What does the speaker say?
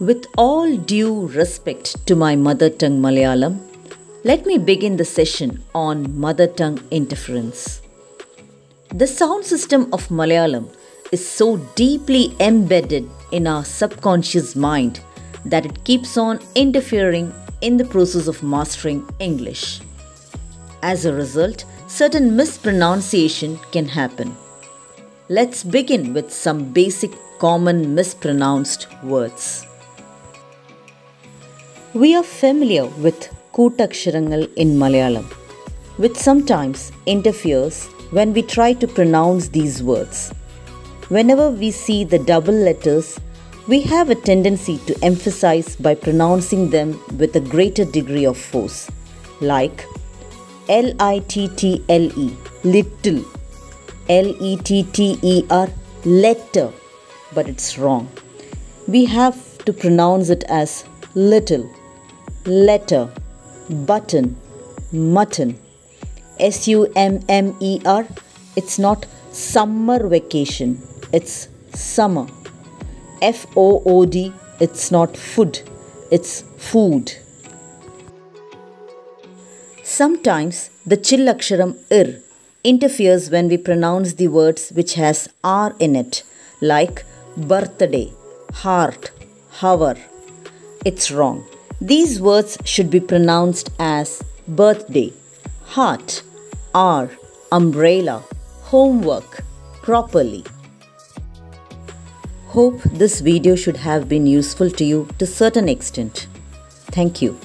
With all due respect to my mother tongue Malayalam, let me begin the session on mother tongue interference. The sound system of Malayalam is so deeply embedded in our subconscious mind that it keeps on interfering in the process of mastering English. As a result, certain mispronunciation can happen. Let's begin with some basic common mispronounced words. We are familiar with Kootaksharangal in Malayalam, which sometimes interferes when we try to pronounce these words. Whenever we see the double letters, we have a tendency to emphasize by pronouncing them with a greater degree of force, like L I T T L E, little, L E T T E R, letter, but it's wrong. We have to pronounce it as little, letter, button, mutton. S U M M E R, it's not summer vacation, it's summer. F O O D, it's not food, it's food. Sometimes the chillaksharam ir interferes when we pronounce the words which has r in it, like birthday, heart, hour. It's wrong. These words should be pronounced as birthday, heart, R, umbrella, homework properly. Hope this video should have been useful to you to certain extent. Thank you.